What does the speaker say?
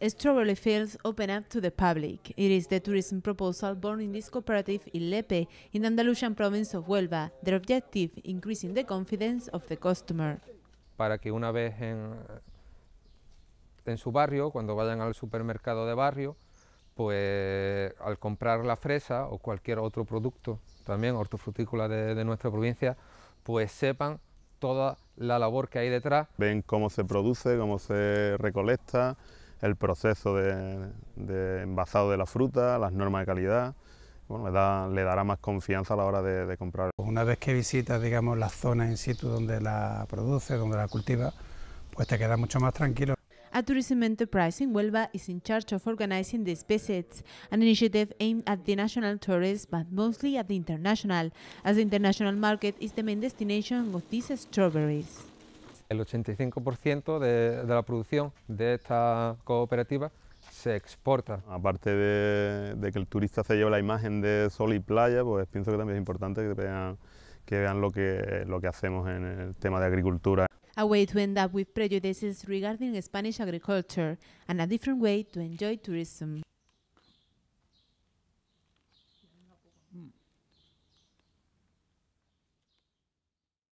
Strawberry fields open up to the public. It is the tourism proposal born in this cooperative in Lepe, in the Andalusian province of Huelva. Their objective, increasing the confidence of the customer. Para que una vez en, en su barrio, cuando vayan al supermercado de barrio, pues al comprar la fresa o cualquier otro producto, también hortofrutícola de, de nuestra provincia, pues sepan toda la labor que hay detrás. Ven cómo se produce, cómo se recolecta, el proceso de, de envasado de la fruta, las normas de calidad. Bueno, le, da, le dará más confianza a la hora de, de comprar. Una vez que visitas, digamos, la zona in situ donde la produce, donde la cultiva, pues te queda mucho más tranquilo. A tourism enterprise in Huelva is in charge of organizing these visits, an initiative aimed at the national tourists but mostly at the international, as the international market is the main destination of these strawberries. El 85% de, de, la producción de esta cooperativa se exporta. Aparte de, de, que el turista se lleva la imagen de sol y playa, pues pienso que también es importante que vean, que vean lo, que, lo que hacemos en el tema de agricultura. A way to end up with prejudices regarding Spanish agriculture and a different way to enjoy tourism. Mm.